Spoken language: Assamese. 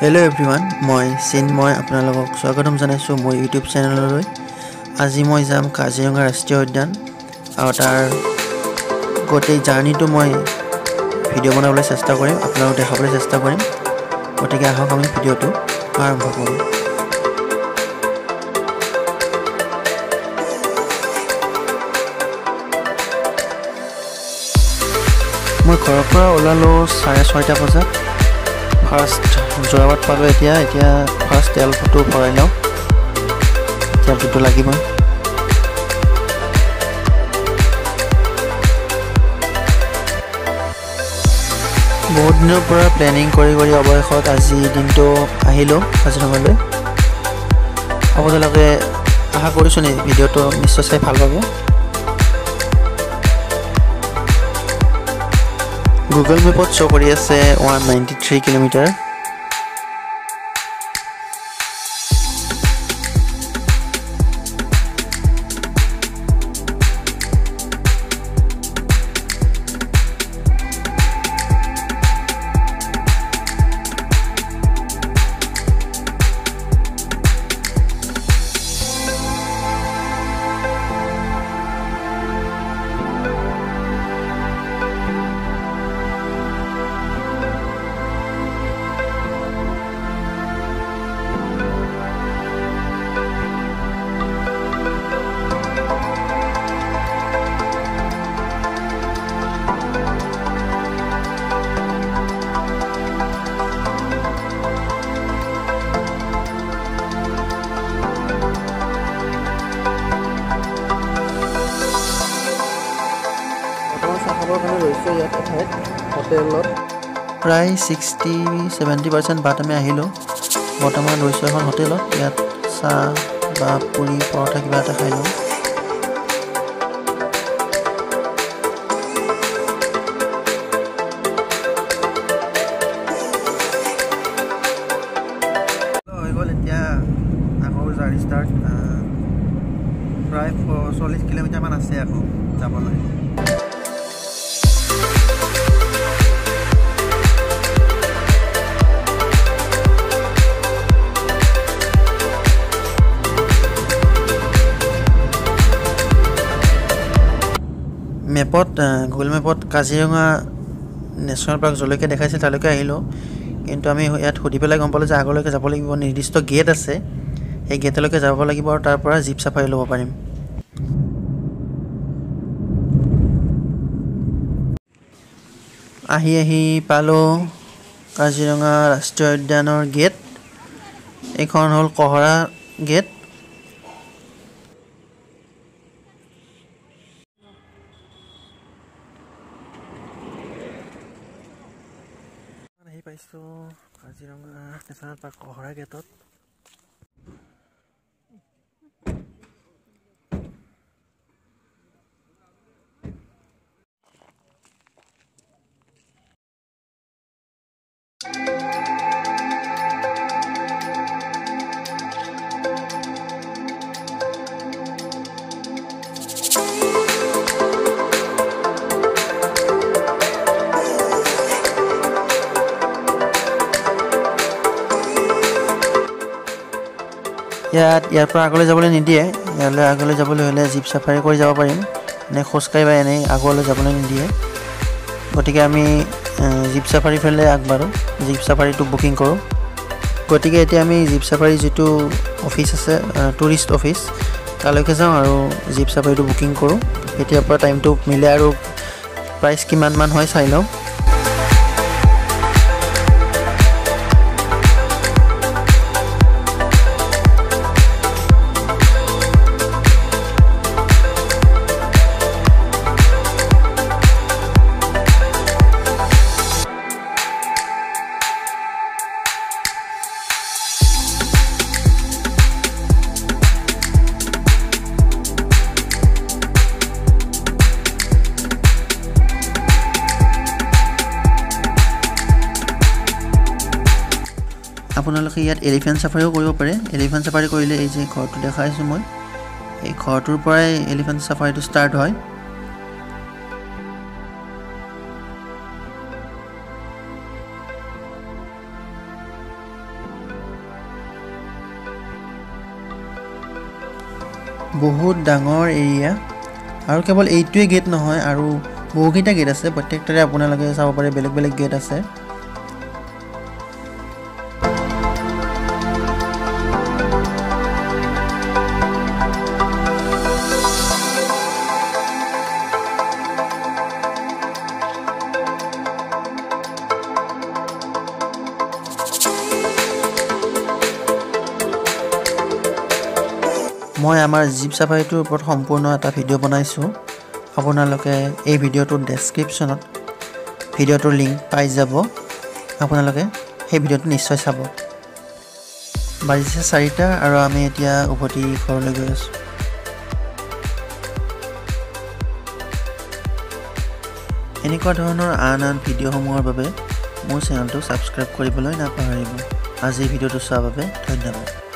হেল্ল' এভৰিৱান মই চিন্ময় আপোনালোকক স্বাগতম জনাইছোঁ মোৰ ইউটিউব চেনেললৈ আজি মই যাম কাজিৰঙা ৰাষ্ট্ৰীয় উদ্যান আৰু তাৰ গোটেই জাৰ্ণিটো মই ভিডিঅ' বনাবলৈ চেষ্টা কৰিম আপোনালোকক দেখাবলৈ চেষ্টা কৰিম। গতিকে আহক আমি ভিডিঅ'টো আৰম্ভ কৰোঁ। মই ঘৰৰ পৰা ওলালোঁ চাৰে ছয়টা বজাত। ফাৰ্ষ্ট যোৰাবাট পালোঁ এতিয়া এতিয়া ফাৰ্ষ্ট তেলটো ভৰাই লওঁ। তেলটোতো লাগিবই। বহুত দিনৰ পৰা প্লেনিং কৰি কৰি অৱশেষত আজি দিনটো আহিলোঁ কাজিৰঙালৈ আপোনালোকে আশা কৰিছোঁ নি ভিডিঅ'টো নিশ্চয় চাই ভাল পাব। গুগল মেপত শ্ব' কৰি আছে ওৱান নাইণ্টি থ্ৰী কিলোমিটাৰ হোটেলত। প্ৰায় ছিক্সটি ছেভেণ্টি পাৰ্চেণ্ট বাট আমি আহিলোঁ। বৰ্তমান ৰৈছোঁ এখন হোটেলত। ইয়াত চাহ বা পুৰি পৰঠা কিবা এটা খাই লওঁ। প্ৰায় চল্লিছ কিলোমিটাৰমান আছে আকৌ যাবলৈ। মেপত গুগল মেপত কাজিৰঙা নেশ্যনেল পাৰ্ক যলৈকে দেখাইছে তালৈকে আহিলোঁ। কিন্তু আমি ইয়াত সুধি পেলাই গম পালোঁ যে আগলৈকে যাব লাগিব নিৰ্দিষ্ট গেট আছে। সেই গেটলৈকে যাব লাগিব আৰু তাৰ পৰা জীপ চাফাৰী ল'ব পাৰিম। আহি আহি পালোঁ কাজিৰঙা ৰাষ্ট্ৰীয় উদ্যানৰ গেট এইখন হ'ল কহৰা গেট পাইছোঁ। কাজিৰঙা নেশ্যনেল পাৰ্ক কহৰা গেটত। ইয়াত ইয়াৰ পৰা আগলৈ যাবলৈ নিদিয়ে। ইয়ালৈ আগলৈ যাবলৈ হ'লে জীপ চাফাৰী কৰি যাব পাৰিম। এনে খোজকাঢ়ি বা এনেই আগলৈ যাবলৈ নিদিয়ে। গতিকে আমি জীপ চাফাৰী ফালে আগবাঢ়োঁ। জীপ চাফাৰীটো বুকিং কৰোঁ। গতিকে এতিয়া আমি জীপ চাফাৰী যিটো অফিচ আছে টুৰিষ্ট অফিচ তালৈকে যাওঁ আৰু জীপ চাফাৰীটো বুকিং কৰোঁ। এতিয়াৰ পৰা টাইমটো মিলে আৰু প্ৰাইচ কিমানমান হয় চাই লওঁ। আপোনালোকে ইয়াত এলিফেণ্ট চাফাৰীও কৰিব পাৰে। এলিফেণ্ট চাফাৰী কৰিলে এই যে ঘৰটো দেখাইছোঁ মই এই ঘৰটোৰ পৰাই এলিফেণ্ট চাফাৰীটো ষ্টাৰ্ট হয়। বহুত ডাঙৰ এৰিয়া আৰু কেৱল এইটোৱে গেট নহয় আৰু বহুকেইটা গেট আছে। প্ৰত্যেকটাৰে আপোনালোকে চাব পাৰে বেলেগ বেলেগ গেট আছে। মই আমাৰ জীপ চাফাৰীটোৰ ওপৰত সম্পূৰ্ণ এটা ভিডিঅ' বনাইছোঁ। আপোনালোকে এই ভিডিঅ'টোৰ ডেছক্ৰিপশ্যনত ভিডিঅ'টোৰ লিংক পাই যাব। আপোনালোকে সেই ভিডিঅ'টো নিশ্চয় চাব। বাজিছে চাৰিটা আৰু আমি এতিয়া উভতি ঘৰলৈ গৈ আছোঁ। এনেকুৱা ধৰণৰ আন আন ভিডিঅ'সমূহৰ বাবে মোৰ চেনেলটো ছাবস্ক্ৰাইব কৰিবলৈ নাপাহৰিব। আজি ভিডিঅ'টো চোৱাৰ বাবে ধন্যবাদ।